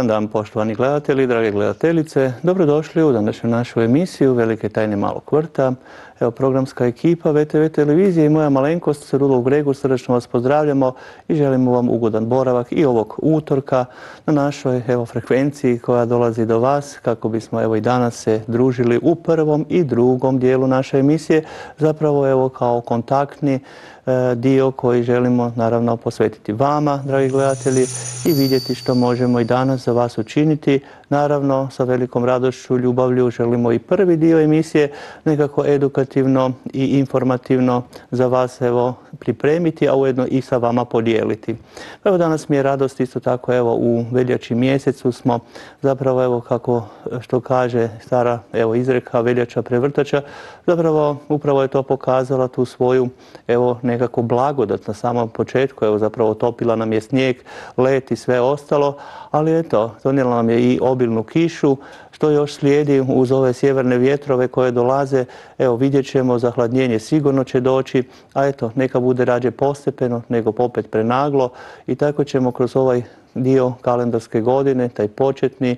Dobar dan, poštovani gledatelji, drage gledateljice. Dobrodošli u današnju našu emisiju Velike tajne malog vrta. Evo, programska ekipa VTV televizije i moja malenkost Gregur, srdečno vas pozdravljamo i želimo vam ugodan boravak i ovog utorka na našoj evo, frekvenciji koja dolazi do vas kako bismo evo i danas se družili u prvom i drugom dijelu naše emisije, zapravo evo kao kontaktni E, dio koji želimo naravno posvetiti vama, dragi gledatelji, i vidjeti što možemo i danas za vas učiniti. Naravno, sa velikom radošću, ljubavlju želimo i prvi dio emisije nekako edukativno i informativno za vas evo pripremiti, a ujedno i sa vama podijeliti. Evo danas mi je radost isto tako evo u veljači mjesecu smo zapravo evo kako što kaže stara evo izreka veljača prevrtača, zapravo upravo je to pokazala tu svoju evo nekako blagodat na samom početku, evo zapravo topila nam je snijeg, let i sve ostalo, ali eto, donijela nam je i obilnu kišu, što još slijedi uz ove sjeverne vjetrove koje dolaze, evo vidjet ćemo, zahladnjenje sigurno će doći, a eto, neka bude rađe postepeno nego popet prenaglo i tako ćemo kroz ovaj dio kalendarske godine, taj početni,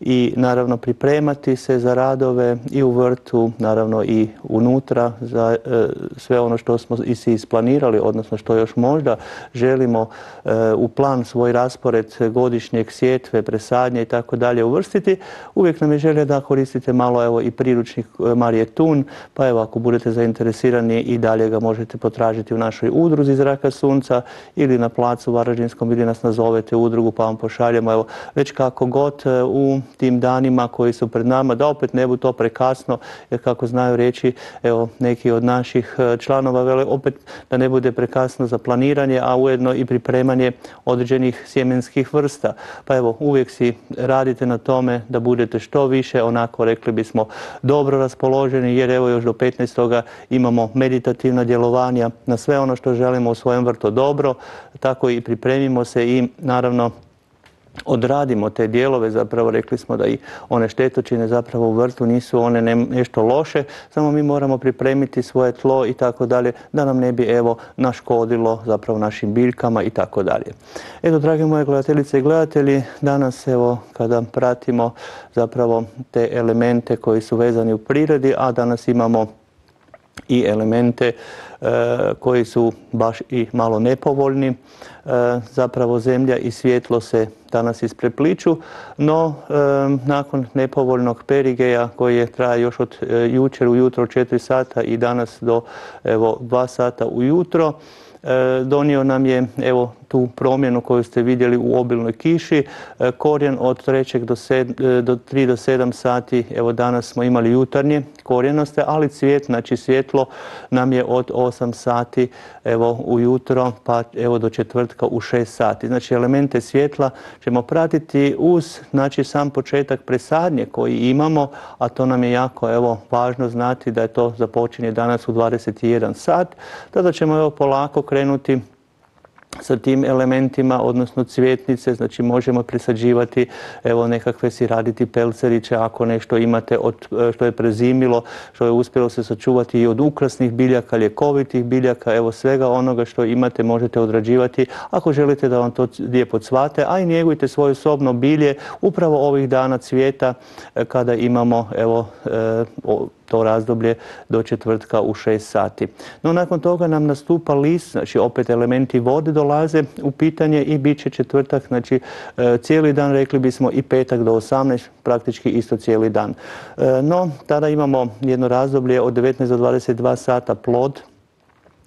i naravno pripremati se za radove i u vrtu, naravno i unutra za e, sve ono što smo i si isplanirali, odnosno što još možda želimo e, u plan svoj raspored godišnjeg sjetve, presadnje i tako dalje uvrstiti. Uvijek nam je želja da koristite malo evo i priručnik e, Marije Tun, pa evo ako budete zainteresirani i dalje ga možete potražiti u našoj udruzi Zraka Sunca ili na placu Varaždinskom ili nas nazovete udrugu pa vam pošaljemo evo već kako god u tim danima koji su pred nama, da opet ne bu to prekasno, jer kako znaju reći, evo, neki od naših e, članova vele, opet da ne bude prekasno za planiranje, a ujedno i pripremanje određenih sjemenskih vrsta. Pa evo, uvijek si radite na tome da budete što više, onako rekli bismo, dobro raspoloženi, jer evo još do 15. imamo meditativna djelovanja na sve ono što želimo u svojem vrtu dobro, tako i pripremimo se i naravno odradimo te dijelove, zapravo rekli smo da i one štetočine zapravo u vrtu nisu one nešto loše, samo mi moramo pripremiti svoje tlo i tako dalje, da nam ne bi evo naškodilo zapravo našim biljkama i tako dalje. Eto, drage moje gledateljice i gledatelji, danas evo kada pratimo zapravo te elemente koji su vezani u prirodi, a danas imamo i elemente e, koji su baš i malo nepovoljni. E, zapravo zemlja i svjetlo se danas isprepliču, no e, nakon nepovoljnog perigeja koji je traja još od jučer ujutro 4 sata i danas do evo 2 sata ujutro, donio nam je evo tu promjenu koju ste vidjeli u obilnoj kiši. E, korijen od 3 do, 7, e, do 3 do 7 sati, evo danas smo imali jutarnje korijenosti, ali cvijet, znači svjetlo nam je od 8 sati evo ujutro pa evo do četvrtka u 6 sati. Znači elemente svjetla ćemo pratiti uz znači sam početak presadnje koji imamo, a to nam je jako evo važno znati da je to započinje danas u 21 sat. Tada ćemo evo polako krenuti sa tim elementima, odnosno cvjetnice, znači možemo presađivati, evo nekakve si raditi pelceriće ako nešto imate od, e, što je prezimilo, što je uspjelo se sačuvati i od ukrasnih biljaka, ljekovitih biljaka, evo svega onoga što imate možete odrađivati. Ako želite da vam to lijepo cvate, a i njegujte svoje sobno bilje upravo ovih dana cvijeta e, kada imamo evo e, to razdoblje do četvrtka u 6 sati. No nakon toga nam nastupa list, znači opet elementi vode dolaze u pitanje i bit će četvrtak, znači e, cijeli dan rekli bismo i petak do 18, praktički isto cijeli dan. E, no tada imamo jedno razdoblje od 19 do 22 sata plod,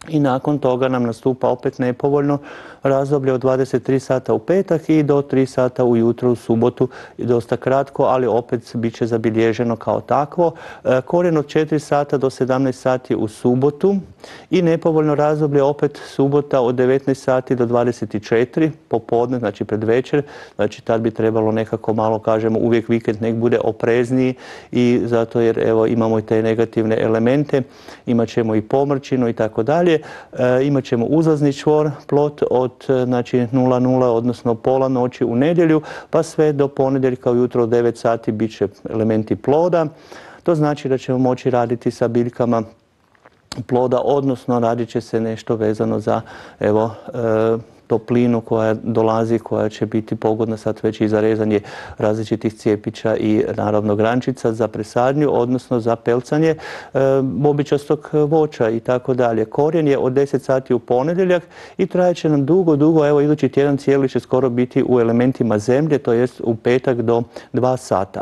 i nakon toga nam nastupa opet nepovoljno razdoblje od 23 sata u petak i do 3 sata ujutro u subotu. Dosta kratko, ali opet bit će zabilježeno kao takvo. E, korijen od 4 sata do 17 sati u subotu i nepovoljno razdoblje opet subota od 19 sati do 24 popodne, znači pred večer. Znači tad bi trebalo nekako malo, kažemo, uvijek vikend nek bude oprezniji i zato jer evo imamo i te negativne elemente, imat ćemo i pomrčinu i tako dalje. E, imat ćemo uzlazni čvor, plot od od znači 00 odnosno pola noći u nedjelju pa sve do ponedjeljka ujutro od 9 sati bit će elementi ploda. To znači da ćemo moći raditi sa biljkama ploda, odnosno radit će se nešto vezano za evo, e, toplinu koja dolazi, koja će biti pogodna sad već i za rezanje različitih cijepića i naravno grančica za presadnju, odnosno za pelcanje e, bobičastog voća i tako dalje. Korijen je od 10 sati u ponedjeljak i trajeće nam dugo, dugo, evo idući tjedan cijeli će skoro biti u elementima zemlje, to jest u petak do 2 sata.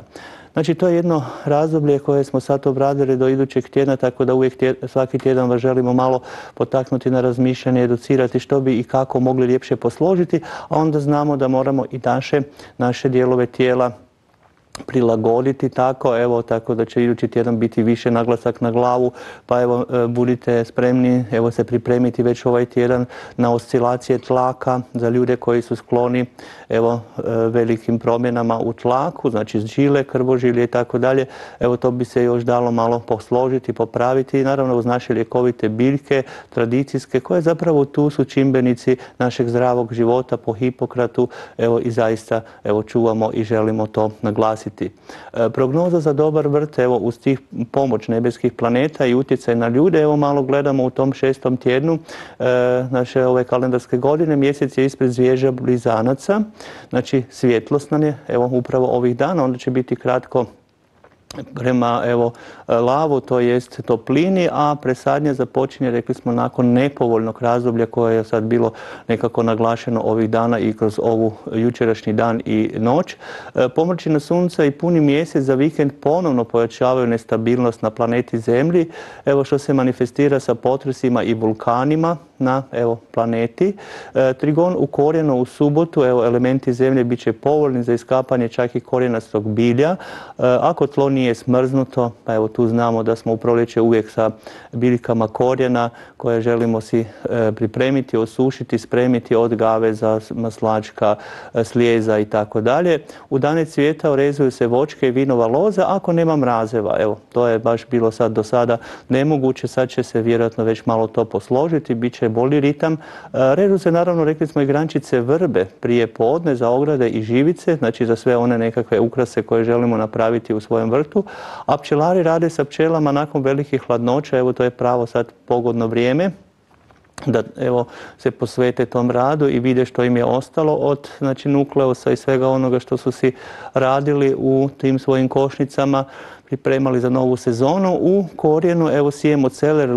Znači to je jedno razdoblje koje smo sad obradili do idućeg tjedna, tako da uvijek svaki tjedan vas želimo malo potaknuti na razmišljanje, educirati što bi i kako mogli ljepše posložiti, a onda znamo da moramo i naše, naše dijelove tijela prilagoditi tako, evo tako da će idući tjedan biti više naglasak na glavu, pa evo e, budite spremni, evo se pripremiti već ovaj tjedan na oscilacije tlaka za ljude koji su skloni evo e, velikim promjenama u tlaku, znači žile, krvožilje i tako dalje. Evo to bi se još dalo malo posložiti, popraviti i naravno uz naše ljekovite biljke, tradicijske, koje zapravo tu su čimbenici našeg zdravog života po Hipokratu, evo i zaista evo čuvamo i želimo to naglasiti E, prognoza za dobar vrt, evo uz tih pomoć nebeskih planeta i utjecaj na ljude, evo malo gledamo u tom šestom tjednu e, naše ove kalendarske godine, mjesec je ispred zvježa blizanaca, znači svjetlost nam je, evo upravo ovih dana, onda će biti kratko prema evo, lavu, to jest toplini, a presadnje započinje, rekli smo, nakon nepovoljnog razdoblja koje je sad bilo nekako naglašeno ovih dana i kroz ovu jučerašnji dan i noć. E, pomrčina sunca i puni mjesec za vikend ponovno pojačavaju nestabilnost na planeti Zemlji, evo što se manifestira sa potresima i vulkanima na evo, planeti. E, trigon u korijenu u subotu, evo, elementi Zemlje bit će povoljni za iskapanje čak i korijenastog bilja. E, ako tlo nije smrznuto, pa evo tu znamo da smo u proljeće uvijek sa biljkama korijena koje želimo si e, pripremiti, osušiti, spremiti od gaveza, maslačka, e, slijeza i tako dalje. U dane cvijeta orezuju se vočke i vinova loza ako nema mrazeva. Evo, to je baš bilo sad do sada nemoguće, sad će se vjerojatno već malo to posložiti, bit bolji ritam. E, se naravno, rekli smo i grančice vrbe prije podne za ograde i živice, znači za sve one nekakve ukrase koje želimo napraviti u svojem vrtu. A pčelari rade sa pčelama nakon velikih hladnoća, evo to je pravo sad pogodno vrijeme da evo se posvete tom radu i vide što im je ostalo od znači nukleusa i svega onoga što su si radili u tim svojim košnicama pripremali za novu sezonu. U korijenu evo sijemo celer,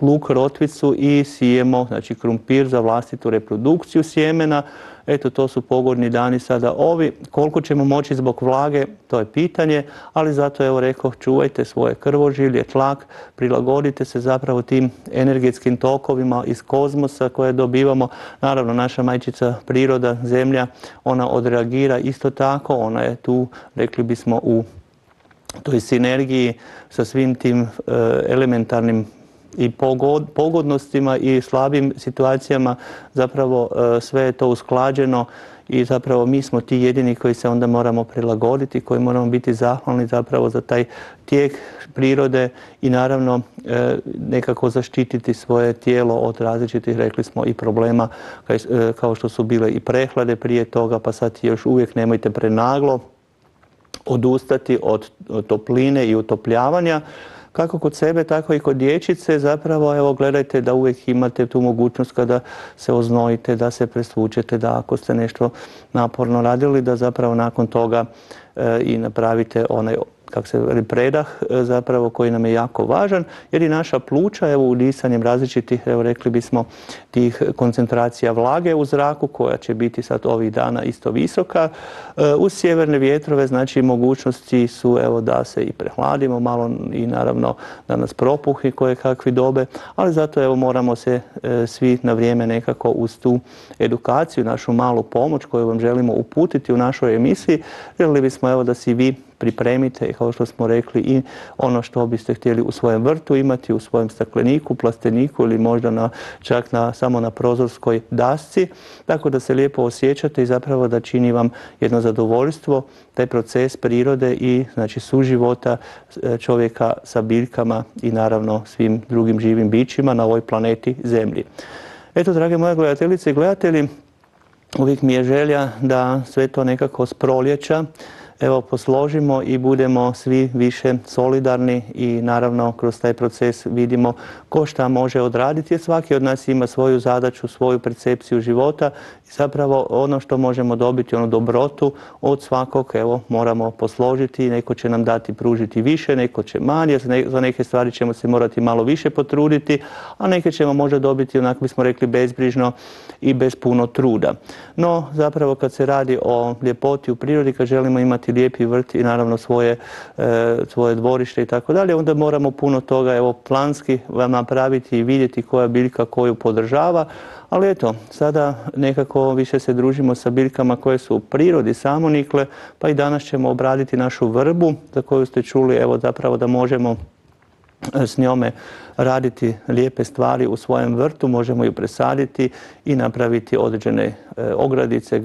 luk, rotvicu i sijemo znači krumpir za vlastitu reprodukciju sjemena. Eto, to su pogodni dani sada ovi. Koliko ćemo moći zbog vlage, to je pitanje, ali zato evo rekao, čuvajte svoje krvožilje, tlak, prilagodite se zapravo tim energetskim tokovima iz kozmosa koje dobivamo. Naravno, naša majčica priroda, zemlja, ona odreagira isto tako, ona je tu, rekli bismo, u toj sinergiji sa svim tim e, elementarnim i pogodnostima i slabim situacijama zapravo e, sve je to usklađeno i zapravo mi smo ti jedini koji se onda moramo prilagoditi, koji moramo biti zahvalni zapravo za taj tijek prirode i naravno e, nekako zaštititi svoje tijelo od različitih, rekli smo, i problema kao što su bile i prehlade prije toga, pa sad još uvijek nemojte prenaglo odustati od topline i utopljavanja kako kod sebe, tako i kod dječice. Zapravo, evo, gledajte da uvijek imate tu mogućnost kada se oznojite, da se presvučete, da ako ste nešto naporno radili, da zapravo nakon toga e, i napravite onaj kako se veli, predah e, zapravo koji nam je jako važan jer i naša pluća evo udisanjem različitih evo rekli bismo tih koncentracija vlage u zraku koja će biti sad ovih dana isto visoka. E, uz sjeverne vjetrove znači mogućnosti su evo da se i prehladimo malo i naravno da nas propuhi koje kakvi dobe ali zato evo moramo se e, svi na vrijeme nekako uz tu edukaciju našu malu pomoć koju vam želimo uputiti u našoj emisiji željeli bismo evo da si vi pripremite, kao što smo rekli, i ono što biste htjeli u svojem vrtu imati, u svojem stakleniku, plasteniku ili možda na, čak na, samo na prozorskoj dasci, tako da se lijepo osjećate i zapravo da čini vam jedno zadovoljstvo, taj proces prirode i znači suživota e, čovjeka sa biljkama i naravno svim drugim živim bićima na ovoj planeti Zemlji. Eto, drage moje gledateljice i gledatelji, uvijek mi je želja da sve to nekako s evo posložimo i budemo svi više solidarni i naravno kroz taj proces vidimo ko šta može odraditi svaki od nas ima svoju zadaću, svoju percepciju života zapravo ono što možemo dobiti, onu dobrotu od svakog, evo moramo posložiti, neko će nam dati pružiti više, neko će manje, za neke stvari ćemo se morati malo više potruditi, a neke ćemo možda dobiti, onako bismo rekli, bezbrižno i bez puno truda. No, zapravo kad se radi o ljepoti u prirodi, kad želimo imati lijepi vrt i naravno svoje, e, svoje dvorište i tako dalje, onda moramo puno toga evo planski vam napraviti i vidjeti koja biljka koju podržava, ali eto, sada nekako više se družimo sa biljkama koje su u prirodi samonikle, pa i danas ćemo obraditi našu vrbu za koju ste čuli evo zapravo da možemo s njome raditi lijepe stvari u svojem vrtu, možemo ju presaditi i napraviti određene e, ogradice, e,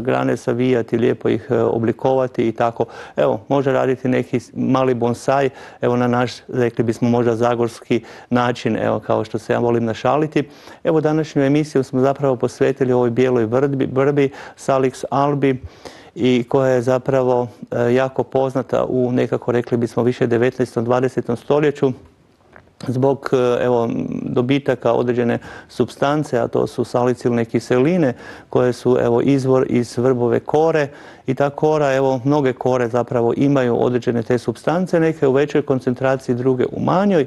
grane savijati, lijepo ih e, oblikovati i tako. Evo, može raditi neki mali bonsaj, evo na naš, rekli bismo možda zagorski način, evo kao što se ja volim našaliti. Evo današnju emisiju smo zapravo posvetili ovoj bijeloj vrbi, Salix albi i koja je zapravo jako poznata u nekako rekli bismo više 19. 20. stoljeću zbog e, evo, dobitaka određene substance, a to su salicilne kiseline koje su evo, izvor iz vrbove kore i ta kora, evo, mnoge kore zapravo imaju određene te substance, neke u većoj koncentraciji, druge u manjoj.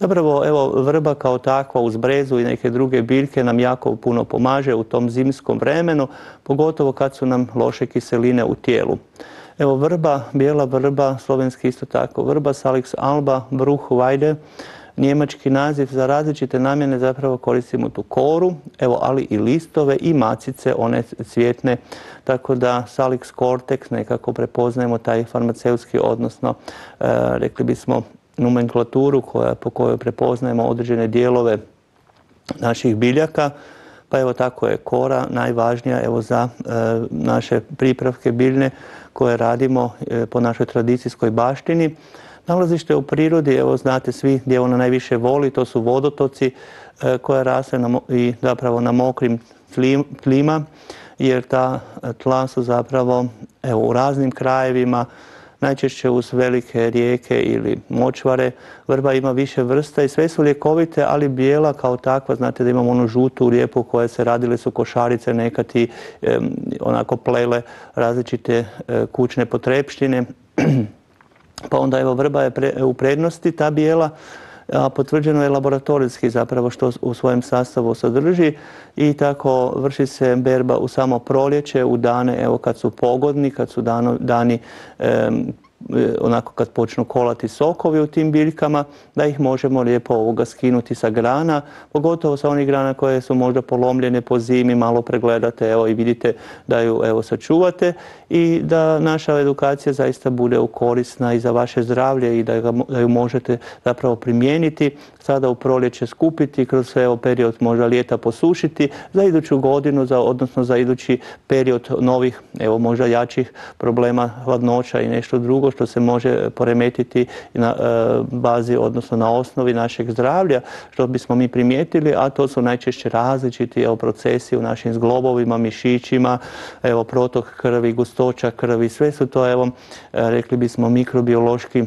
Zapravo, evo, vrba kao takva uz brezu i neke druge biljke nam jako puno pomaže u tom zimskom vremenu, pogotovo kad su nam loše kiseline u tijelu. Evo vrba, bijela vrba, slovenski isto tako, vrba Salix alba, bruh vajde, njemački naziv za različite namjene zapravo koristimo tu koru, evo, ali i listove i macice, one cvjetne, tako da Salix cortex nekako prepoznajemo taj farmaceutski, odnosno e, rekli bismo nomenklaturu po kojoj prepoznajemo određene dijelove naših biljaka, pa evo tako je kora najvažnija evo za e, naše pripravke biljne koje radimo e, po našoj tradicijskoj baštini. Nalazište u prirodi, evo znate svi gdje ona najviše voli, to su vodotoci e, koja raste i zapravo na mokrim tlima, jer ta tla su zapravo evo, u raznim krajevima, najčešće uz velike rijeke ili močvare. Vrba ima više vrsta i sve su ljekovite, ali bijela kao takva, znate da imamo onu žutu lijepu koje se radile su košarice nekad i onako plele različite e, kućne potrepštine. pa onda evo vrba je u prednosti, ta bijela, a potvrđeno je laboratorijski zapravo što u svojem sastavu sadrži i tako vrši se berba u samo proljeće, u dane evo kad su pogodni, kad su dani onako kad počnu kolati sokovi u tim biljkama, da ih možemo lijepo ovoga skinuti sa grana, pogotovo sa onih grana koje su možda polomljene po zimi, malo pregledate evo, i vidite da ju evo, sačuvate i da naša edukacija zaista bude korisna i za vaše zdravlje i da, da ju možete zapravo primijeniti, sada u proljeće skupiti, kroz evo, period možda ljeta posušiti, za iduću godinu, odnosno za idući period novih, evo možda jačih problema hladnoća i nešto drugo što se može poremetiti na e, bazi, odnosno na osnovi našeg zdravlja, što bismo mi primijetili, a to su najčešće različiti procesi u našim zglobovima, mišićima, evo, protok krvi, gustoća krvi, sve su to, evo, e, rekli bismo, mikrobiološki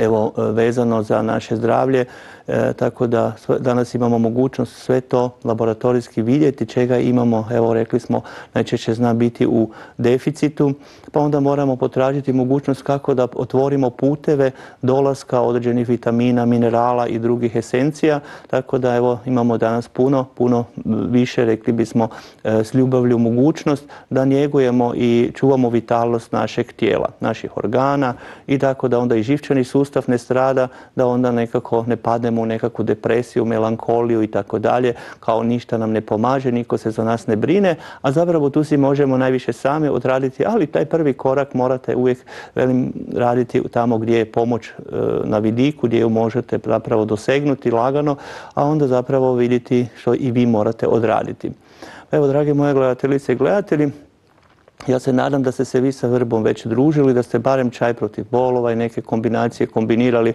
evo, vezano za naše zdravlje E, tako da danas imamo mogućnost sve to laboratorijski vidjeti čega imamo, evo rekli smo, najčešće zna biti u deficitu, pa onda moramo potražiti mogućnost kako da otvorimo puteve dolaska određenih vitamina, minerala i drugih esencija, tako da evo imamo danas puno, puno više, rekli bismo, e, s ljubavlju mogućnost da njegujemo i čuvamo vitalnost našeg tijela, naših organa i tako da onda i živčani sustav ne strada, da onda nekako ne padne u nekakvu depresiju, melankoliju i tako dalje, kao ništa nam ne pomaže, niko se za nas ne brine, a zapravo tu si možemo najviše sami odraditi, ali taj prvi korak morate uvijek velim, raditi tamo gdje je pomoć e, na vidiku, gdje ju možete zapravo dosegnuti lagano, a onda zapravo vidjeti što i vi morate odraditi. Evo, drage moje gledateljice i gledatelji, ja se nadam da ste se vi sa vrbom već družili, da ste barem čaj protiv bolova i neke kombinacije kombinirali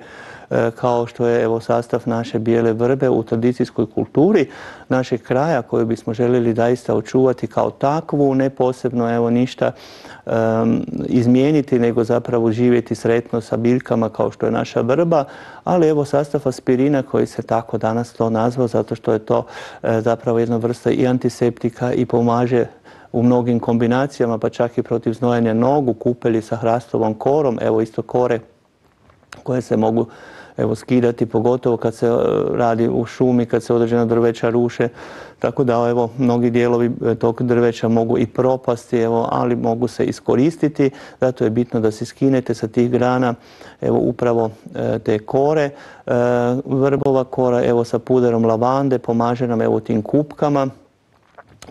e, kao što je evo sastav naše bijele vrbe u tradicijskoj kulturi našeg kraja koju bismo željeli daista očuvati kao takvu, ne posebno evo ništa izmijeniti, nego zapravo živjeti sretno sa biljkama kao što je naša vrba, ali evo sastav aspirina koji se tako danas to nazvao zato što je to e, zapravo jedna vrsta i antiseptika i pomaže u mnogim kombinacijama, pa čak i protiv znojanja nogu, kupelji sa hrastovom korom, evo isto kore koje se mogu evo, skidati, pogotovo kad se e, radi u šumi, kad se određena drveća ruše. Tako da evo, mnogi dijelovi e, tog drveća mogu i propasti, evo, ali mogu se iskoristiti. Zato je bitno da se skinete sa tih grana evo, upravo e, te kore. vrbova kora evo, sa puderom lavande pomaže nam evo, tim kupkama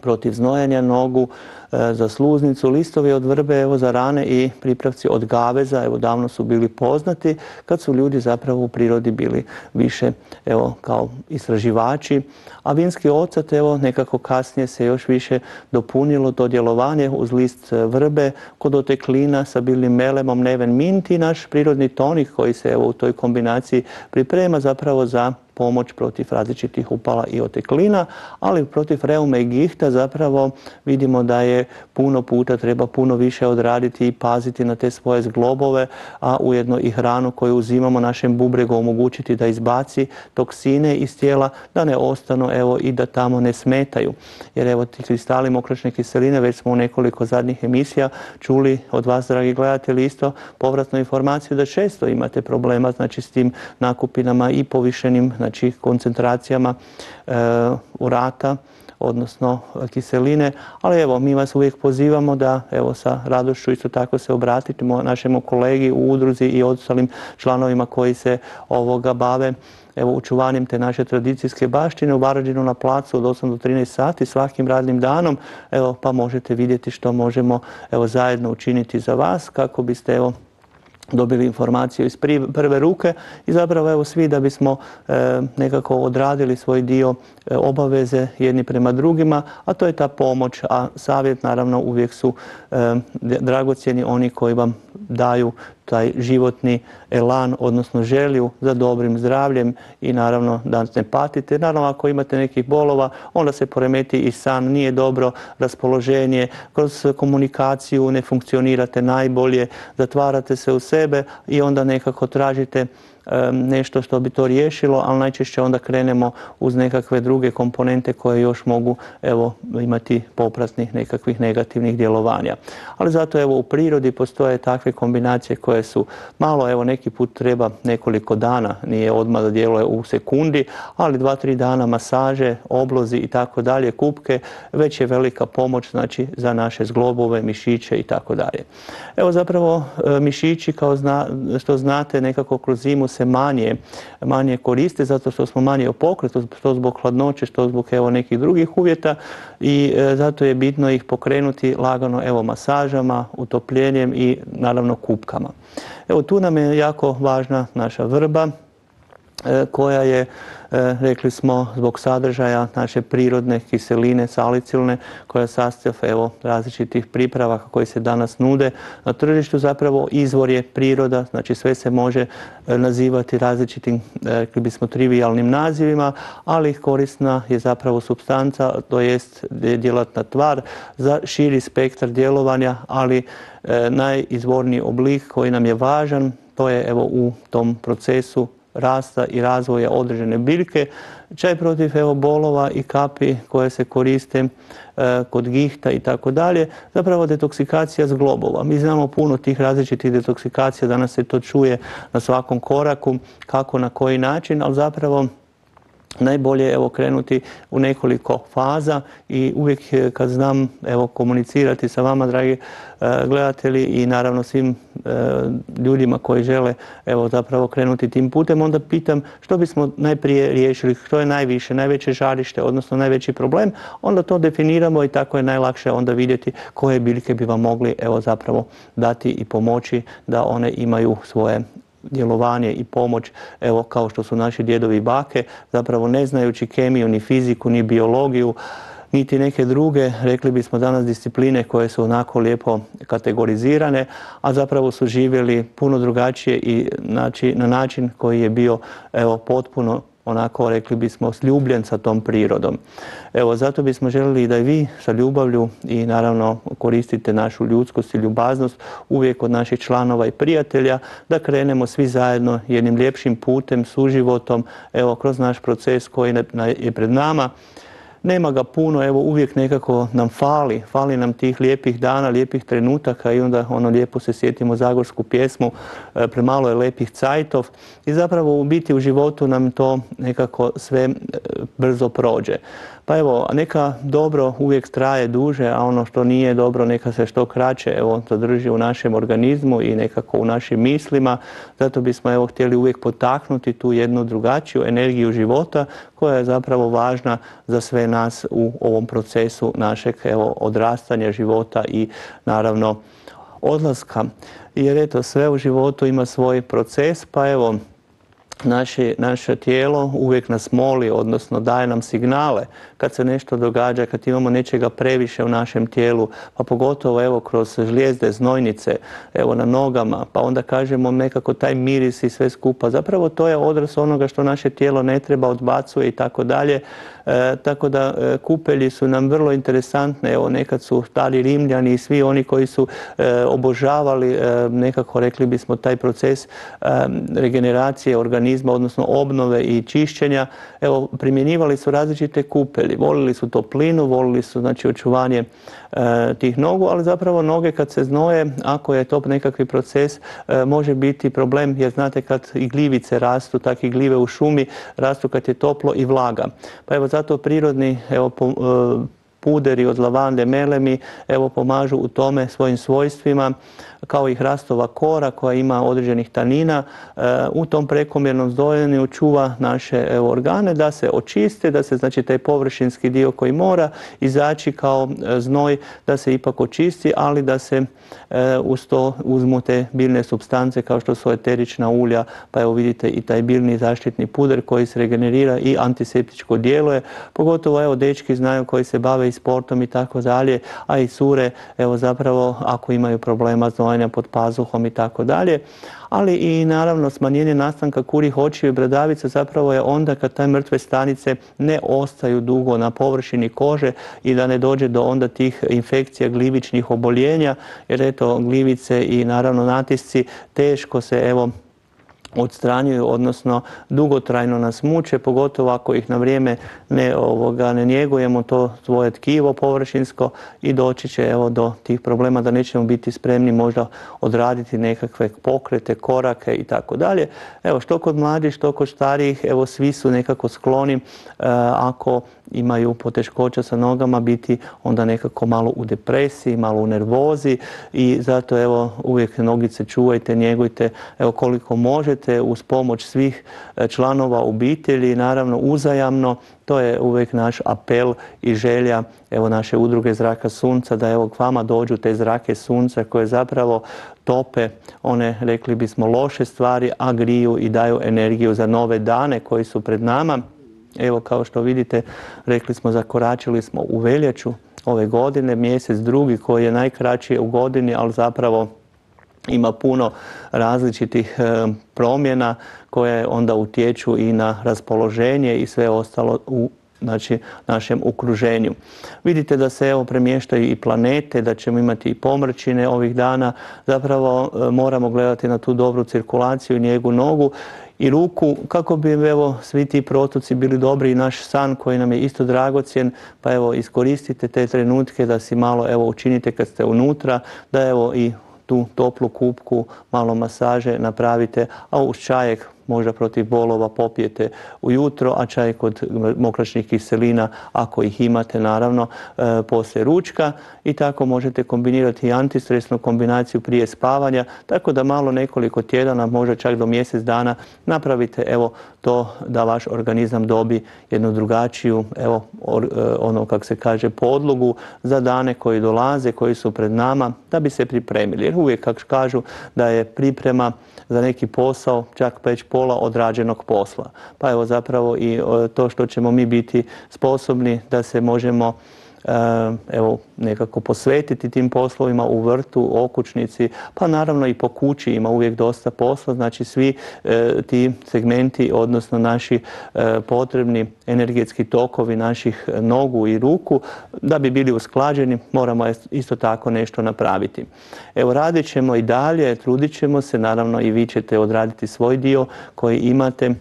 protiv znojanja nogu, e, za sluznicu, listovi od vrbe, evo za rane i pripravci od gaveza, evo davno su bili poznati kad su ljudi zapravo u prirodi bili više evo kao istraživači, a vinski ocat evo nekako kasnije se još više dopunilo to djelovanje uz list vrbe kod oteklina sa bilim melemom neven minti, naš prirodni tonik koji se evo u toj kombinaciji priprema zapravo za pomoć protiv različitih upala i oteklina, ali protiv reume i gihta zapravo vidimo da je puno puta treba puno više odraditi i paziti na te svoje zglobove, a ujedno i hranu koju uzimamo našem bubregu omogućiti da izbaci toksine iz tijela, da ne ostanu evo i da tamo ne smetaju. Jer evo ti kristali mokračne kiseline, već smo u nekoliko zadnjih emisija čuli od vas, dragi gledatelji, isto povratnu informaciju da često imate problema znači s tim nakupinama i povišenim znači koncentracijama e, urata odnosno kiseline, ali evo mi vas uvijek pozivamo da evo sa radošću isto tako se obratite našemu kolegi u udruzi i ostalim članovima koji se ovoga bave evo učuvanjem te naše tradicijske baštine u Varaždinu na placu od 8 do 13 sati svakim radnim danom, evo pa možete vidjeti što možemo evo zajedno učiniti za vas kako biste evo dobili informaciju iz prve ruke i zapravo evo svi da bismo e, nekako odradili svoj dio e, obaveze jedni prema drugima, a to je ta pomoć, a savjet naravno uvijek su e, dragocjeni oni koji vam daju taj životni elan, odnosno želju za dobrim zdravljem i naravno da ne patite. Naravno ako imate nekih bolova, onda se poremeti i san, nije dobro raspoloženje, kroz komunikaciju ne funkcionirate najbolje, zatvarate se u sebe i onda nekako tražite nešto što bi to riješilo, ali najčešće onda krenemo uz nekakve druge komponente koje još mogu evo, imati popratnih nekakvih negativnih djelovanja. Ali zato evo u prirodi postoje takve kombinacije koje su malo, evo neki put treba nekoliko dana, nije odmah da djeluje u sekundi, ali dva, tri dana masaže, oblozi i tako dalje, kupke, već je velika pomoć znači za naše zglobove, mišiće i tako dalje. Evo zapravo e, mišići kao što znate nekako kroz zimu se manje, manje koriste zato što smo manje u pokretu, što zbog hladnoće, što zbog evo nekih drugih uvjeta i e, zato je bitno ih pokrenuti lagano evo masažama, utopljenjem i naravno kupkama. Evo tu nam je jako važna naša vrba koja je E, rekli smo zbog sadržaja naše prirodne kiseline salicilne koja je sastav evo različitih pripravaka koji se danas nude. Na tržištu zapravo izvor je priroda, znači sve se može e, nazivati različitim e, rekli bismo trivialnim nazivima, ali korisna je zapravo substanca, to jest djelatna tvar za širi spektar djelovanja, ali najizvorniji oblik koji nam je važan to je evo u tom procesu rasta i razvoja određene biljke. Čaj protiv evo, bolova i kapi koje se koriste e, kod gihta i tako dalje, zapravo detoksikacija zglobova. Mi znamo puno tih različitih detoksikacija, danas se to čuje na svakom koraku, kako, na koji način, ali zapravo najbolje evo krenuti u nekoliko faza i uvijek e, kad znam evo komunicirati sa vama dragi e, gledatelji i naravno svim e, ljudima koji žele evo zapravo krenuti tim putem onda pitam što bismo najprije riješili što je najviše najveće žarište odnosno najveći problem onda to definiramo i tako je najlakše onda vidjeti koje biljke bi vam mogli evo zapravo dati i pomoći da one imaju svoje djelovanje i pomoć, evo kao što su naši djedovi i bake, zapravo ne znajući kemiju, ni fiziku, ni biologiju, niti neke druge, rekli bismo danas, discipline koje su onako lijepo kategorizirane, a zapravo su živjeli puno drugačije i na način koji je bio evo, potpuno onako rekli bismo sljubljen sa tom prirodom. Evo zato bismo željeli da i vi sa ljubavlju i naravno koristite našu ljudskost i ljubaznost uvijek od naših članova i prijatelja da krenemo svi zajedno jednim ljepšim putem, suživotom, evo kroz naš proces koji je pred nama nema ga puno, evo uvijek nekako nam fali, fali nam tih lijepih dana, lijepih trenutaka i onda ono lijepo se sjetimo zagorsku pjesmu, e, premalo je lijepih cajtov i zapravo u biti u životu nam to nekako sve e, brzo prođe. Pa evo, neka dobro uvijek traje duže, a ono što nije dobro neka se što kraće evo, zadrži u našem organizmu i nekako u našim mislima. Zato bismo evo, htjeli uvijek potaknuti tu jednu drugačiju energiju života koja je zapravo važna za sve nas u ovom procesu našeg evo, odrastanja života i naravno odlaska. Jer eto, sve u životu ima svoj proces, pa evo, naše, naše tijelo uvijek nas moli, odnosno daje nam signale kad se nešto događa, kad imamo nečega previše u našem tijelu, pa pogotovo evo kroz žlijezde, znojnice, evo na nogama, pa onda kažemo nekako taj miris i sve skupa. Zapravo to je odraz onoga što naše tijelo ne treba, odbacuje i tako dalje. E, tako da e, kupelji su nam vrlo interesantne. Evo nekad su stari Rimljani i svi oni koji su e, obožavali nekako rekli bismo taj proces regeneracije organizma, odnosno obnove i čišćenja. Evo primjenjivali su različite kupelji. Volili su toplinu, volili su znači očuvanje tih nogu, ali zapravo noge kad se znoje, ako je to nekakvi proces, može biti problem jer znate kad i gljivice rastu, tak i gljive u šumi rastu kad je toplo i vlaga. Pa evo zato prirodni evo, e, puderi od lavande, melemi, evo pomažu u tome svojim svojstvima kao i hrastova kora koja ima određenih tanina e, u tom prekomjernom zdojenju čuva naše organe da se očiste, da se znači taj površinski dio koji mora izaći kao e, znoj da se ipak očisti, ali da se e, uz to uzmu te biljne substance kao što su eterična ulja, pa evo vidite i taj biljni zaštitni puder koji se regenerira i antiseptičko djeluje, pogotovo evo dečki znaju koji se bave i sportom i tako dalje, a i cure evo zapravo ako imaju problema s pod pazuhom i tako dalje. Ali i naravno smanjenje nastanka kurih očiju i bradavica zapravo je onda kad te mrtve stanice ne ostaju dugo na površini kože i da ne dođe do onda tih infekcija glivičnih oboljenja jer eto glivice i naravno natisci teško se evo odstranjuju, odnosno dugotrajno nas muče, pogotovo ako ih na vrijeme ne, ovoga, ne njegujemo to svoje tkivo površinsko i doći će evo, do tih problema da nećemo biti spremni možda odraditi nekakve pokrete, korake i tako dalje. Evo što kod mladih, što kod starijih, evo svi su nekako skloni e, ako imaju poteškoća sa nogama biti onda nekako malo u depresiji, malo u nervozi i zato evo uvijek nogice čuvajte, njegujte evo koliko možete uz pomoć svih e, članova obitelji, naravno uzajamno, to je uvijek naš apel i želja evo naše udruge Zraka Sunca da evo k vama dođu te zrake sunca koje zapravo tope one, rekli bismo, loše stvari, a griju i daju energiju za nove dane koji su pred nama. Evo kao što vidite, rekli smo, zakoračili smo u veljaču ove godine, mjesec drugi koji je najkraći u godini, ali zapravo ima puno različitih e, promjena koje onda utječu i na raspoloženje i sve ostalo u znači našem okruženju. Vidite da se evo premještaju i planete, da ćemo imati i pomrčine ovih dana. Zapravo e, moramo gledati na tu dobru cirkulaciju njegu nogu i ruku kako bi evo svi ti protoci bili dobri i naš san koji nam je isto dragocjen pa evo iskoristite te trenutke da si malo evo učinite kad ste unutra da evo i tu toplu kupku malo masaže napravite a uz čajek možda protiv bolova popijete ujutro, a čaj kod mokračnih kiselina, ako ih imate naravno, e, poslije ručka i tako možete kombinirati i antistresnu kombinaciju prije spavanja, tako da malo nekoliko tjedana, možda čak do mjesec dana napravite evo to da vaš organizam dobi jednu drugačiju, evo e, ono kako se kaže podlogu za dane koji dolaze, koji su pred nama, da bi se pripremili. Jer uvijek kako kažu da je priprema za neki posao čak već pola odrađenog posla. Pa evo zapravo i to što ćemo mi biti sposobni da se možemo evo nekako posvetiti tim poslovima u vrtu, okućnici, pa naravno i po kući ima uvijek dosta posla, znači svi ti segmenti, odnosno naši potrebni energetski tokovi naših nogu i ruku, da bi bili usklađeni, moramo isto tako nešto napraviti. Evo, radit ćemo i dalje, trudit ćemo se, naravno i vi ćete odraditi svoj dio koji imate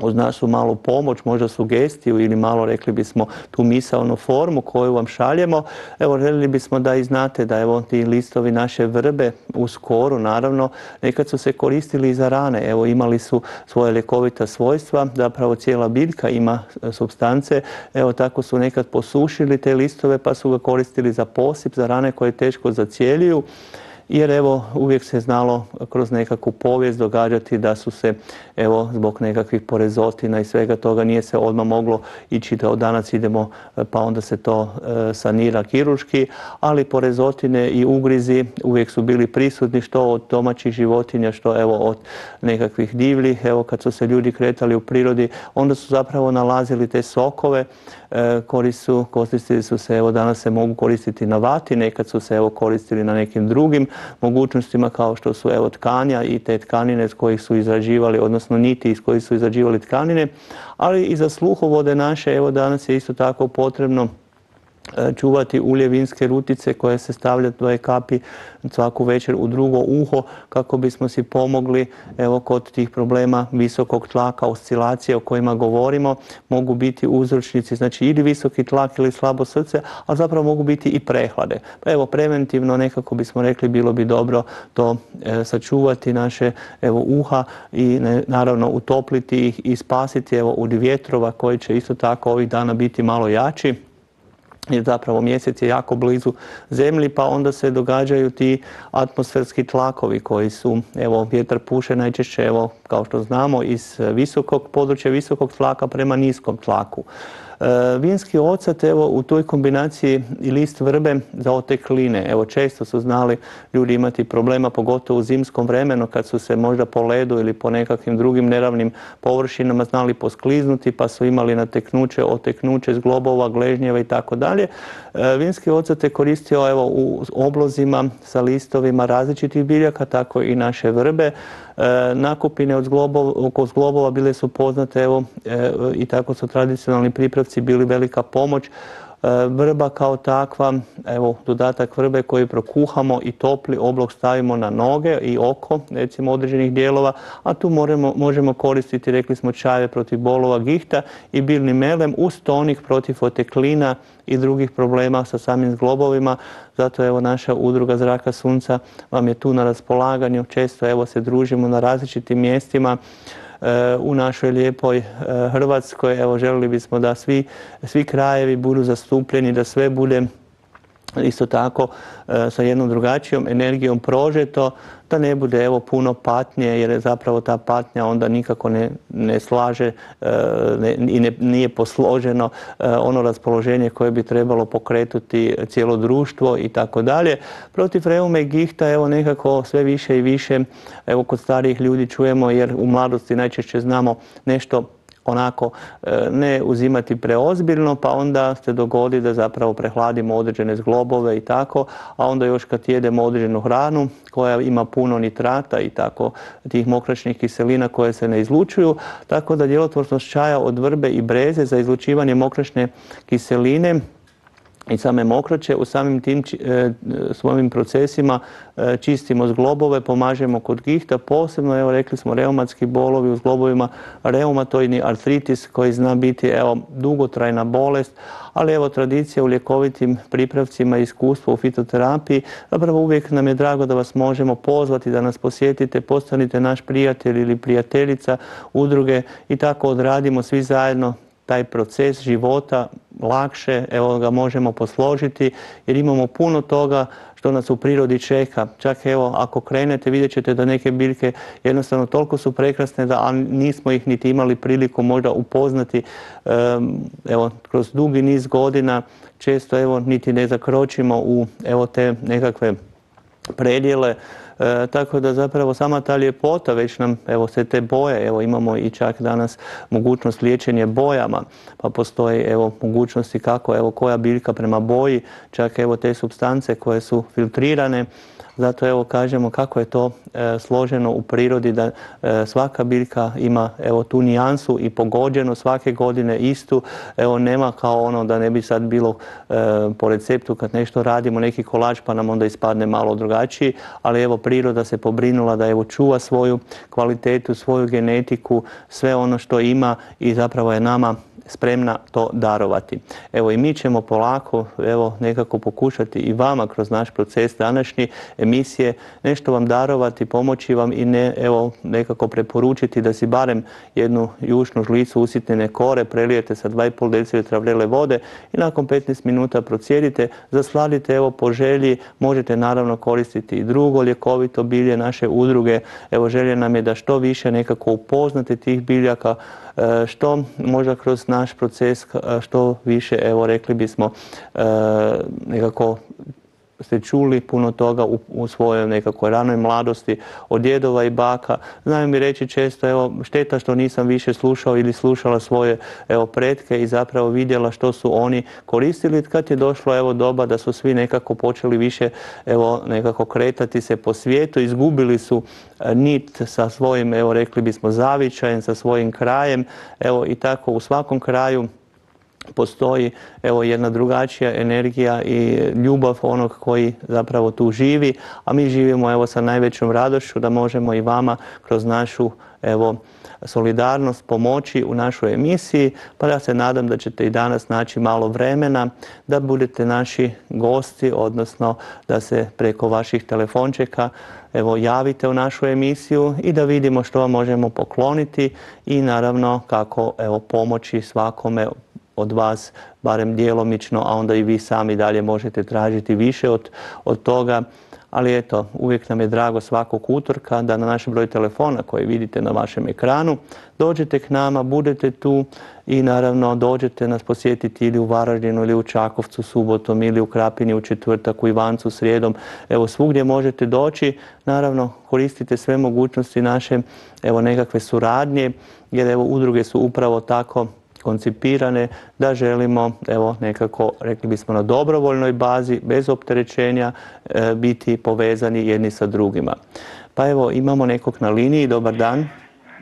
uz našu malu pomoć, možda sugestiju ili malo rekli bismo tu misalnu formu koju vam šaljemo. Evo, željeli bismo da i znate da evo ti listovi naše vrbe u skoru, naravno, nekad su se koristili i za rane. Evo, imali su svoje ljekovita svojstva, zapravo cijela biljka ima e, substance. Evo, tako su nekad posušili te listove pa su ga koristili za posip, za rane koje teško zacijeljuju jer evo uvijek se znalo kroz nekakvu povijest događati da su se evo zbog nekakvih porezotina i svega toga nije se odmah moglo ići da od danas idemo pa onda se to e, sanira kiruški, ali porezotine i ugrizi uvijek su bili prisutni što od domaćih životinja, što evo od nekakvih divljih. Evo kad su se ljudi kretali u prirodi, onda su zapravo nalazili te sokove E, koristu, koristili su se, evo danas se mogu koristiti na vati, nekad su se evo koristili na nekim drugim mogućnostima kao što su evo tkanja i te tkanine s kojih su izrađivali, odnosno niti iz kojih su izrađivali tkanine, ali i za sluhovode naše, evo danas je isto tako potrebno čuvati ulje vinske rutice koje se stavlja dvoje kapi svaku večer u drugo uho kako bismo si pomogli evo kod tih problema visokog tlaka, oscilacije o kojima govorimo mogu biti uzročnici, znači ili visoki tlak ili slabo srce, a zapravo mogu biti i prehlade. Pa evo preventivno nekako bismo rekli bilo bi dobro to e, sačuvati naše evo uha i naravno utopliti ih i spasiti evo od vjetrova koji će isto tako ovih dana biti malo jači jer zapravo mjesec je jako blizu zemlji pa onda se događaju ti atmosferski tlakovi koji su, evo vjetar puše najčešće evo kao što znamo iz visokog područja visokog tlaka prema niskom tlaku. E, vinski ocat, evo, u toj kombinaciji i list vrbe za otekline. Evo, često su znali ljudi imati problema, pogotovo u zimskom vremenu, kad su se možda po ledu ili po nekakvim drugim neravnim površinama znali poskliznuti, pa su imali nateknuće, oteknuće zglobova, gležnjeva i tako dalje. E, vinski ocat je koristio evo, u oblozima sa listovima različitih biljaka, tako i naše vrbe. E, nakupine od zglobova, oko zglobova bile su poznate evo, e, i tako su tradicionalni pripravci bili velika pomoć. E, vrba kao takva, evo dodatak vrbe koji prokuhamo i topli oblog stavimo na noge i oko recimo određenih dijelova, a tu možemo koristiti, rekli smo, čaje protiv bolova gihta i bilni melem uz tonik protiv oteklina i drugih problema sa samim zglobovima. Zato evo naša udruga Zraka Sunca vam je tu na raspolaganju. Često evo se družimo na različitim mjestima u našoj lijepoj e, Hrvatskoj. Evo željeli bismo da svi, svi krajevi budu zastupljeni, da sve bude isto tako e, sa jednom drugačijom energijom prožeto, da ne bude evo puno patnje jer je zapravo ta patnja onda nikako ne, ne slaže e, i ne, nije posloženo e, ono raspoloženje koje bi trebalo pokretuti cijelo društvo i tako dalje. Protiv reume i gihta evo nekako sve više i više evo kod starijih ljudi čujemo jer u mladosti najčešće znamo nešto onako e, ne uzimati preozbiljno, pa onda se dogodi da zapravo prehladimo određene zglobove i tako, a onda još kad jedemo određenu hranu koja ima puno nitrata i tako tih mokračnih kiselina koje se ne izlučuju, tako da djelotvornost čaja od vrbe i breze za izlučivanje mokračne kiseline i same mokraće u samim tim e, svojim procesima e, čistimo zglobove, pomažemo kod gihta, posebno, evo rekli smo, reumatski bolovi u zglobovima, reumatoidni artritis koji zna biti evo, dugotrajna bolest, ali evo tradicija u ljekovitim pripravcima i iskustvo u fitoterapiji, zapravo uvijek nam je drago da vas možemo pozvati, da nas posjetite, postanite naš prijatelj ili prijateljica udruge i tako odradimo svi zajedno taj proces života lakše, evo ga možemo posložiti jer imamo puno toga što nas u prirodi čeka. Čak evo ako krenete vidjet ćete da neke biljke jednostavno toliko su prekrasne da nismo ih niti imali priliku možda upoznati evo kroz dugi niz godina često evo niti ne zakročimo u evo te nekakve predjele tako da zapravo sama ta ljepota već nam, evo sve te boje, evo imamo i čak danas mogućnost liječenja bojama, pa postoji evo mogućnosti kako, evo koja biljka prema boji, čak evo te substance koje su filtrirane, zato evo kažemo kako je to e, složeno u prirodi da e, svaka biljka ima evo tu nijansu i pogođeno svake godine istu. Evo nema kao ono da ne bi sad bilo e, po receptu kad nešto radimo neki kolač pa nam onda ispadne malo drugačiji, ali evo priroda se pobrinula da evo čuva svoju kvalitetu, svoju genetiku, sve ono što ima i zapravo je nama spremna to darovati. Evo i mi ćemo polako evo nekako pokušati i vama kroz naš proces današnji emisije nešto vam darovati, pomoći vam i ne, evo nekako preporučiti da si barem jednu jušnu žlicu usitnene kore prelijete sa 2,5 decilitra vrele vode i nakon 15 minuta procijedite, zasladite evo po želji, možete naravno koristiti i drugo ljekovito bilje naše udruge. Evo želje nam je da što više nekako upoznate tih biljaka, E, što možda kroz naš proces što više, evo rekli bismo, e, nekako ste čuli puno toga u, u svojoj nekakvoj ranoj mladosti od djedova i baka. Znaju mi reći često, evo, šteta što nisam više slušao ili slušala svoje evo, pretke i zapravo vidjela što su oni koristili. Kad je došlo evo, doba da su svi nekako počeli više evo, nekako kretati se po svijetu, izgubili su e, nit sa svojim, evo, rekli bismo, zavičajem, sa svojim krajem. Evo, i tako u svakom kraju postoji evo jedna drugačija energija i ljubav onog koji zapravo tu živi, a mi živimo evo sa najvećom radošću da možemo i vama kroz našu evo solidarnost pomoći u našoj emisiji, pa ja se nadam da ćete i danas naći malo vremena da budete naši gosti, odnosno da se preko vaših telefončeka evo javite u našu emisiju i da vidimo što vam možemo pokloniti i naravno kako evo pomoći svakome od vas, barem djelomično, a onda i vi sami dalje možete tražiti više od, od toga. Ali eto, uvijek nam je drago svakog utorka da na naš broj telefona koji vidite na vašem ekranu dođete k nama, budete tu i naravno dođete nas posjetiti ili u Varaždinu ili u Čakovcu subotom ili u Krapini u četvrtak, u Ivancu srijedom. Evo svugdje možete doći. Naravno koristite sve mogućnosti naše evo nekakve suradnje jer evo udruge su upravo tako koncipirane da želimo evo nekako rekli bismo na dobrovoljnoj bazi bez opterećenja e, biti povezani jedni sa drugima. Pa evo imamo nekog na liniji, dobar dan.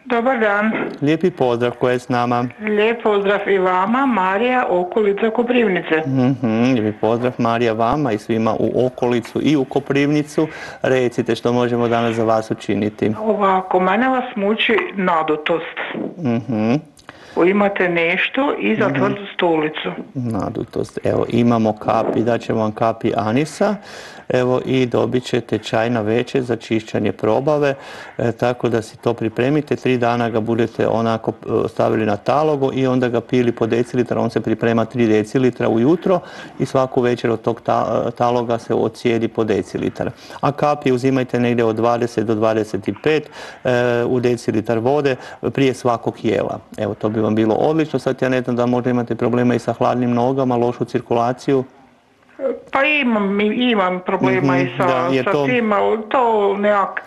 Dobar dan. Lijepi pozdrav koje je s nama. Lijep pozdrav i vama, Marija, okolica Koprivnice. mm lijepi pozdrav Marija vama i svima u okolicu i u Koprivnicu. Recite što možemo danas za vas učiniti. Ovako, mene vas muči nadutost. mm imate nešto i za mhm. tvrdu stolicu. Nadutost. Evo, imamo kapi, daćemo vam kapi anisa evo i dobit ćete čaj na večer za čišćanje probave, e, tako da si to pripremite, tri dana ga budete onako e, stavili na talogu i onda ga pili po decilitra, on se priprema 3 decilitra ujutro i svaku večer od tog taloga se ocijedi po decilitar. A kapi uzimajte negdje od 20 do 25 e, u decilitar vode prije svakog jela. Evo to bi vam bilo odlično, sad ja ne znam da možda imate problema i sa hladnim nogama, lošu cirkulaciju. Pa imam, imam problema i mhm, sa, da, sa to... tim, to nekak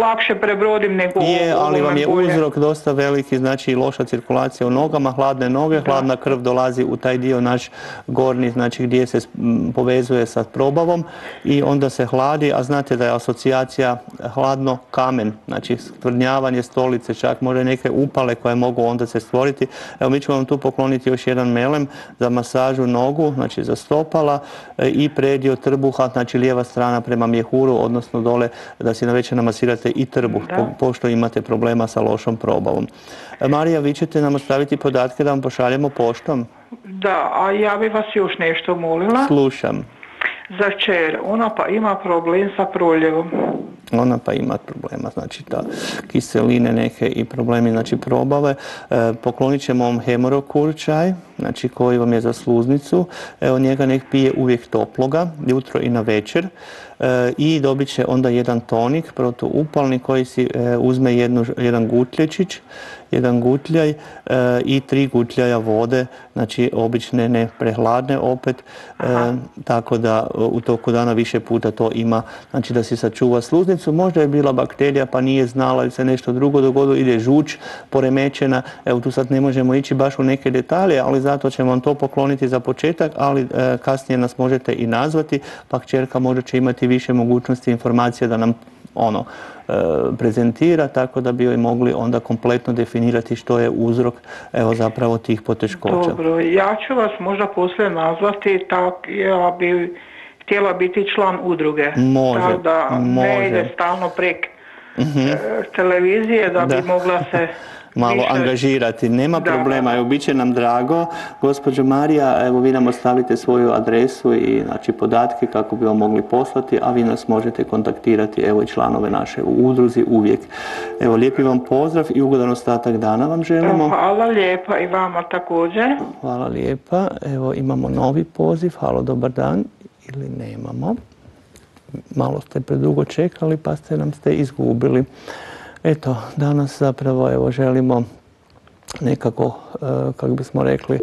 lakše prebrodim nego Je, ali vam je uzrok dosta veliki, znači loša cirkulacija u nogama, hladne noge, hladna krv dolazi u taj dio naš gornji, znači gdje se povezuje sa probavom i onda se hladi, a znate da je asocijacija hladno kamen, znači stvrdnjavanje stolice, čak može neke upale koje mogu onda se stvoriti. Evo mi ćemo vam tu pokloniti još jedan melem za masažu nogu, znači za stopala e, i predio trbuha, znači lijeva strana prema mjehuru, odnosno dole da si na večer masirate i trbuh, pošto imate problema sa lošom probavom. E, Marija, vi ćete nam ostaviti podatke da vam pošaljemo poštom? Da, a ja bih vas još nešto molila. Slušam. Za čer, ona pa ima problem sa proljevom. Ona pa ima problema, znači ta kiseline neke i problemi, znači probave. E, poklonit ćemo vam hemorokur čaj, znači koji vam je za sluznicu. Evo njega nek pije uvijek toploga, jutro i na večer. E, I dobit će onda jedan tonik protuupalni koji si e, uzme jednu, jedan gutlječić jedan gutljaj i tri gutljaja vode, znači obične ne prehladne opet, tako da u toku dana više puta to ima, znači da si sačuva sluznicu. Možda je bila bakterija pa nije znala ili se nešto drugo dogodilo, ide žuč poremećena, evo tu sad ne možemo ići baš u neke detalje, ali zato ćemo vam to pokloniti za početak, ali kasnije nas možete i nazvati, pa kćerka možda će imati više mogućnosti informacija da nam ono e, prezentira tako da bi joj mogli onda kompletno definirati što je uzrok evo zapravo tih poteškoća. Dobro, ja ću vas možda poslije nazvati tak ja bi htjela biti član udruge. Može, da ne ide stalno prek e, televizije da, da bi mogla se malo angažirati. Nema problema, evo, bit će nam drago. Gospođo Marija, evo vi nam ostavite svoju adresu i znači, podatke kako bi vam mogli poslati, a vi nas možete kontaktirati, evo i članove naše u udruzi uvijek. Evo, lijepi vam pozdrav i ugodan ostatak dana vam želimo. Hvala lijepa i vama također. Hvala lijepa. Evo, imamo novi poziv. Halo, dobar dan. Ili nemamo. Malo ste predugo čekali pa ste nam ste izgubili. Eto, danas zapravo evo želimo nekako, e, kako bismo rekli,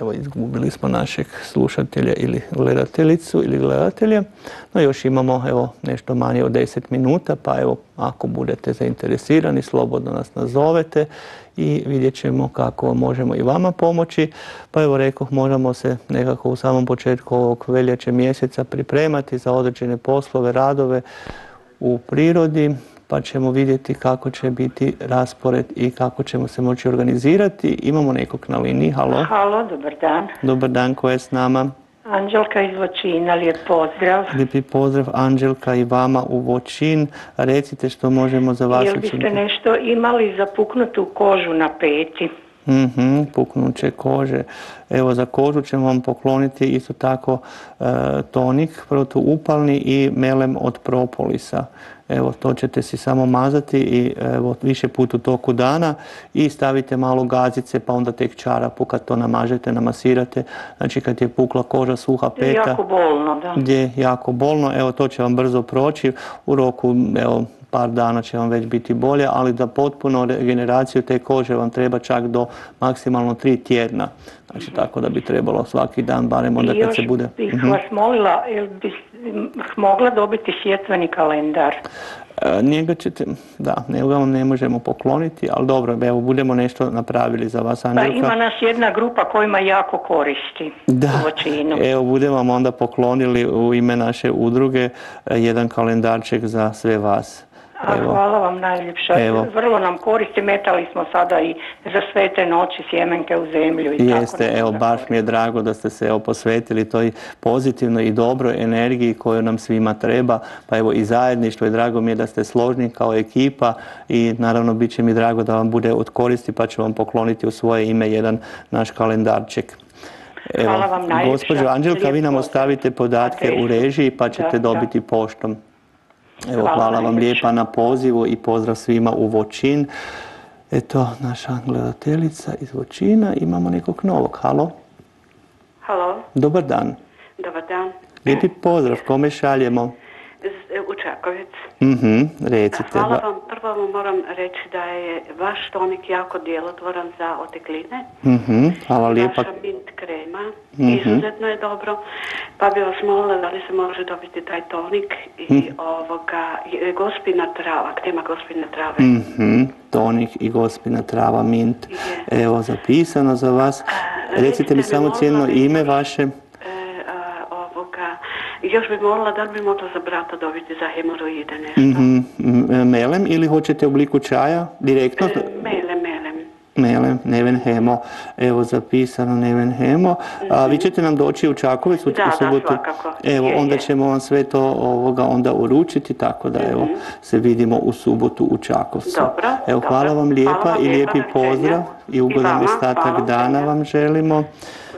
evo izgubili smo našeg slušatelja ili gledateljicu ili gledatelja, no još imamo evo nešto manje od 10 minuta, pa evo ako budete zainteresirani slobodno nas nazovete i vidjet ćemo kako možemo i vama pomoći. Pa evo rekao, moramo se nekako u samom početku ovog veljače mjeseca pripremati za određene poslove, radove u prirodi, pa ćemo vidjeti kako će biti raspored i kako ćemo se moći organizirati. Imamo nekog na liniji, halo. Halo, dobar dan. Dobar dan, ko je s nama? Anđelka iz Vočina, lijep pozdrav. Lijepi pozdrav Anđelka i vama u Vočin. Recite što možemo za vas učiniti. Jel biste nešto imali za puknutu kožu na peti? Mhm, puknuće kože. Evo za kožu ćemo vam pokloniti isto tako e, tonik protuupalni i melem od propolisa. Evo to ćete si samo mazati i evo više put u toku dana i stavite malo gazice pa onda tek čarapu kad to namažete, namasirate. Znači kad je pukla koža, suha peta. Jako bolno, da. Gdje je jako bolno, evo to će vam brzo proći u roku evo par dana će vam već biti bolje, ali da potpuno regeneraciju te kože vam treba čak do maksimalno tri tjedna. Znači tako da bi trebalo svaki dan, barem onda kad se bude... bih mhm. vas molila, jel bi mogla dobiti sjetveni kalendar? E, njega ćete, da, njega vam ne možemo pokloniti, ali dobro, evo, budemo nešto napravili za vas, Pa ima nas jedna grupa kojima jako koristi da, evo, budemo vam onda poklonili u ime naše udruge e, jedan kalendarček za sve vas. Evo. Hvala vam najljepša. Evo. Vrlo nam koristi, metali smo sada i za sve te noći sjemenke u zemlju. I Jeste, tako evo baš mi je drago da ste se evo, posvetili toj pozitivnoj i dobroj energiji koju nam svima treba. Pa evo i zajedništvo i drago mi je da ste složni kao ekipa i naravno bit će mi drago da vam bude od koristi pa ću vam pokloniti u svoje ime jedan naš kalendarček. Evo, Hvala vam najljepša. Gospođo Anđelka, vi nam ostavite podatke u režiji pa ćete dobiti poštom. Evo, hvala, vam lijepa na pozivu i pozdrav svima u Vočin. Eto, naša gledateljica iz Vočina. Imamo nekog novog. Halo? Halo? Dobar dan. Dobar dan. Lijepi pozdrav. Kome šaljemo? U Čakovec. Mhm, recite. Hvala vam. Prvo vam moram reći da je vaš tonik jako djelotvoran za otekline. Mhm, hvala lijepa. Vaša mint krema. Mhm. Izuzetno je dobro. Pa bi vas molila da li se može dobiti taj tonik i mhm. ovoga, gospina trava, krema gospina trave. Mhm, tonik i gospina trava, mint. Evo, zapisano za vas. Recite mi samo cijeno ime vaše. Još bi molila da li bi mogla za brata dobiti za hemoroide nešto. Mm Melem ili hoćete u obliku čaja direktno? E, melem, melem. Melem, Neven Hemo. Evo zapisano Neven Hemo. A vi ćete nam doći u Čakovec u da, subotu? Da, svakako. Evo, onda ćemo vam sve to ovoga onda uručiti, tako da evo mhm. se vidimo u subotu u Čakovcu. Dobro. Evo, hvala vam lijepa i lijepi pozdrav i ugodan ostatak dana vam želimo.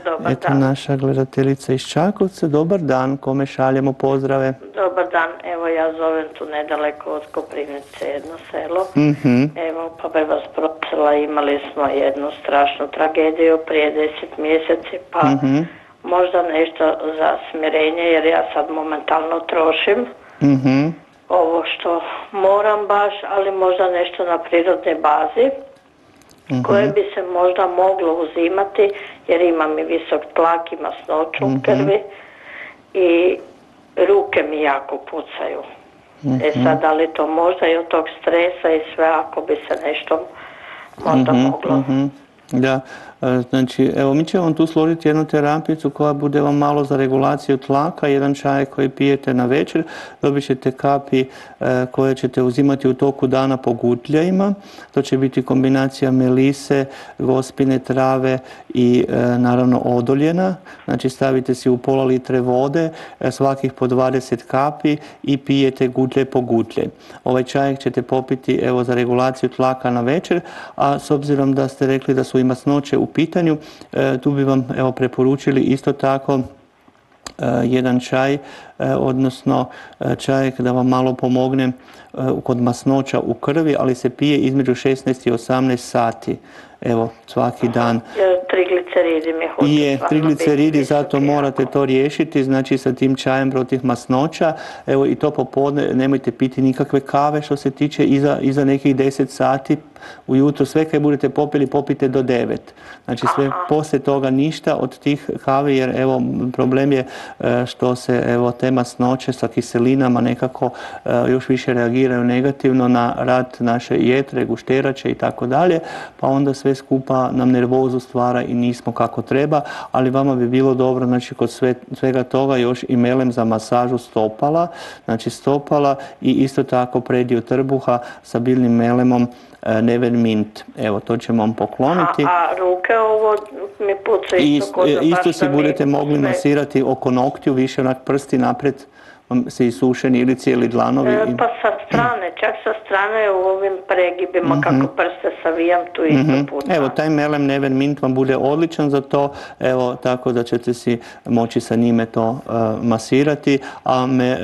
Dobar Eto naša gledateljica iz Čakovca. Dobar dan, kome šaljemo pozdrave? Dobar dan, evo ja zovem tu nedaleko od Koprivnice jedno selo. mm Evo pa bi vas prosila, imali smo jednu strašnu tragediju prije deset mjeseci pa mhm. možda nešto za smirenje jer ja sad momentalno trošim. mm ovo što moram baš, ali možda nešto na prirodnoj bazi mhm. koje bi se možda moglo uzimati jer imam i visok tlak i masnoću u mhm. krvi i ruke mi jako pucaju. E sad, da li to možda i od tog stresa i sve ako bi se nešto možda moglo. Da, znači, evo, mi ćemo vam tu složiti jednu terapicu koja bude vam malo za regulaciju tlaka, jedan čaj koji pijete na večer, dobit ćete kapi e, koje ćete uzimati u toku dana po gutljajima. To će biti kombinacija melise, gospine, trave i e, naravno odoljena. Znači, stavite si u pola litre vode, svakih po 20 kapi i pijete gutlje po gutlje. Ovaj čaj ćete popiti evo, za regulaciju tlaka na večer, a s obzirom da ste rekli da su i masnoće u pitanju. E, tu bi vam evo preporučili isto tako e, jedan čaj, e, odnosno čaj da vam malo pomogne kod masnoća u krvi, ali se pije između 16 i 18 sati. Evo, svaki dan. Trigliceridi mi Je, trigliceridi, zato morate to riješiti, znači sa tim čajem protiv masnoća. Evo i to popodne, nemojte piti nikakve kave što se tiče iza, iza nekih 10 sati, ujutro sve kaj budete popili, popite do 9. Znači sve poslije toga ništa od tih kave jer evo problem je e, što se evo te masnoće sa kiselinama nekako e, još više reagiraju negativno na rad naše jetre, gušterače i tako dalje, pa onda sve skupa nam nervozu stvara i nismo kako treba, ali vama bi bilo dobro znači kod svega toga još i melem za masažu stopala, znači stopala i isto tako predio trbuha sa biljnim melemom E, Nevermint. Evo, to ćemo vam pokloniti. A, ruke ovo mi puca isto Isto, isto si budete mogli masirati oko noktiju, više onak prsti naprijed se isušeni ili cijeli dlanovi? E, pa sa strane, čak sa strane u ovim pregibima kako mhm. prste savijam tu isto mm Evo, taj melem Nevermint vam bude odličan za to, evo, tako da ćete si moći sa njime to e, masirati, a me, e,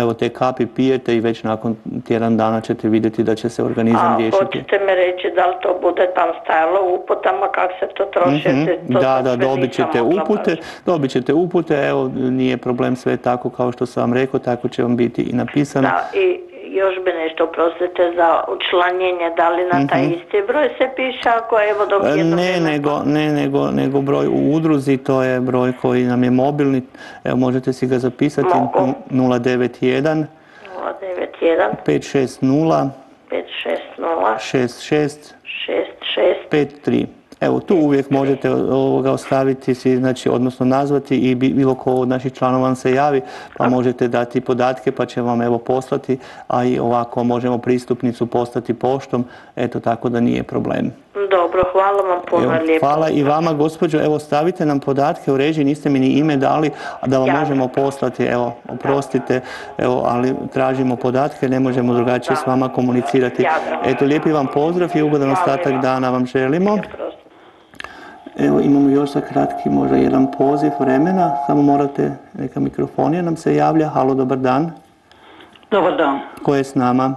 evo, te kapi pijete i već nakon tjedan dana ćete vidjeti da će se organizam a, riješiti. A, hoćete me reći da li to bude tam stajalo u uputama, kako se to troši? Mhm. da, da, dobit ćete upute, dobit ćete upute, evo, nije problem sve tako kao što sam vam rekao, tako će vam biti i napisano. Da, i još bi nešto, prostite, za učlanjenje, da li na taj mhm. isti broj se piše, ako evo dok je Ne, nego, ne nego, nego broj u udruzi, to je broj koji nam je mobilni, evo možete si ga zapisati, Mogu. 091 091 560 560 66 66 53 Evo, tu uvijek možete ovoga ostaviti si, znači, odnosno nazvati i bilo ko od naših članova vam se javi, pa možete dati podatke, pa će vam evo poslati, a i ovako možemo pristupnicu postati poštom, eto tako da nije problem. Dobro, hvala vam puno lijepo. Hvala i vama, gospođo, evo stavite nam podatke u režiji, niste mi ni ime dali, da vam možemo poslati, evo, oprostite, evo, ali tražimo podatke, ne možemo drugačije s vama komunicirati. Eto, lijepi vam pozdrav i ugodan ostatak dana vam želimo. Evo imamo još za kratki možda jedan poziv vremena, samo morate, neka mikrofonija nam se javlja. Halo, dobar dan. Dobar dan. Ko je s nama?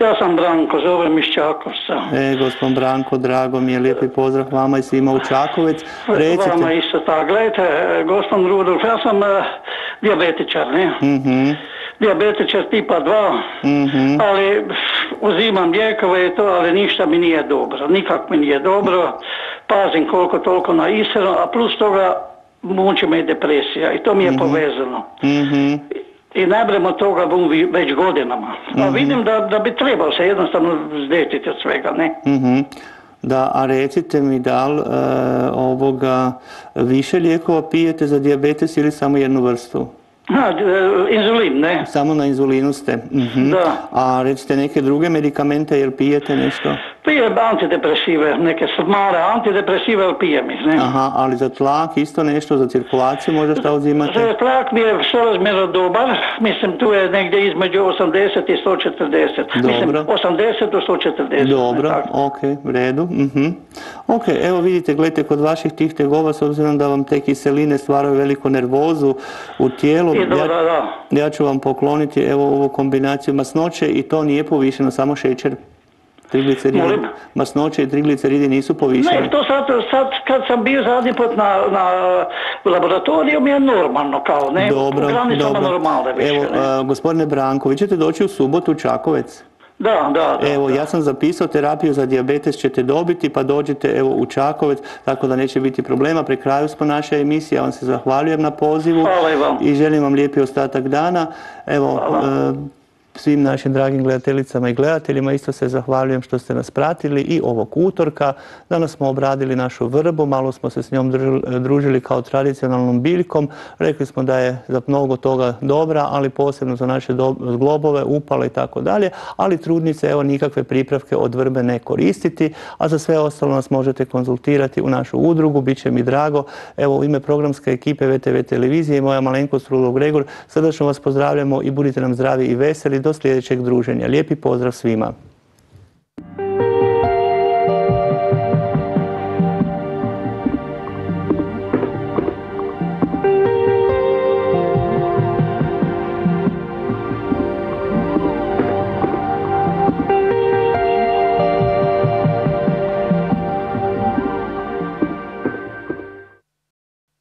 Ja sam Branko, zovem iz Čakovca. E, gospod Branko, drago mi je, lijepi pozdrav vama i svima u Čakovec. Recite... Vama isto tako. Gledajte, gospod Rudolf, ja sam uh, diabetičar, ne? Mhm diabetičar tipa 2, mm ali uzimam lijekove i to, ali ništa mi nije dobro, nikak mi nije dobro, pazim koliko toliko na ishranu, a plus toga muči me depresija i to mi je mm povezano. mm I nabremo toga već godinama. A mhm. vidim da, da bi trebao se jednostavno zdetiti od svega, ne? Mhm. Da, a recite mi da li e, ovoga više lijekova pijete za dijabetes ili samo jednu vrstu? Ha, inzulin, ne. Samo na inzulinu ste. Mhm. Da. A recite neke druge medikamente, jer pijete nešto? Pijem antidepresive, neke male antidepresive, ali pijem ih, ne. Aha, ali za tlak isto nešto, za cirkulaciju možda šta uzimate? Za tlak mi je sorazmjerno dobar, mislim tu je negdje između 80 i 140. Dobro. Mislim 80 do 140. Dobro, ok, u redu. uh Ok, evo vidite, gledajte, kod vaših tih tegova, s obzirom da vam te kiseline stvaraju veliku nervozu u tijelu, ja, ću vam pokloniti evo ovu kombinaciju masnoće i to nije povišeno, samo šećer. Trigliceridi, masnoće i trigliceridi nisu povišeni? Ne, to sad, sad kad sam bio zadnji put na, na laboratoriju mi je normalno kao, ne? Dobro, dobro. normalne više, Evo, ne? gospodine Branko, vi ćete doći u subotu u Čakovec? Da, da, da. Evo, ja sam zapisao terapiju za dijabetes ćete dobiti, pa dođite evo u Čakovec, tako da neće biti problema. Pre kraju smo naše emisije, ja vam se zahvaljujem na pozivu i, želim vam lijepi ostatak dana. Evo, svim našim dragim gledateljicama i gledateljima. Isto se zahvaljujem što ste nas pratili i ovog utorka. Danas smo obradili našu vrbu, malo smo se s njom družili kao tradicionalnom biljkom. Rekli smo da je za mnogo toga dobra, ali posebno za naše globove, upale i tako dalje. Ali trudnice, evo, nikakve pripravke od vrbe ne koristiti, a za sve ostalo nas možete konzultirati u našu udrugu. Biće mi drago. Evo, u ime programske ekipe VTV televizije i moja malenkost Rulo Gregor, srdačno vas pozdravljamo i budite nam zdravi i veseli do sljedećeg druženja. Lijepi pozdrav svima.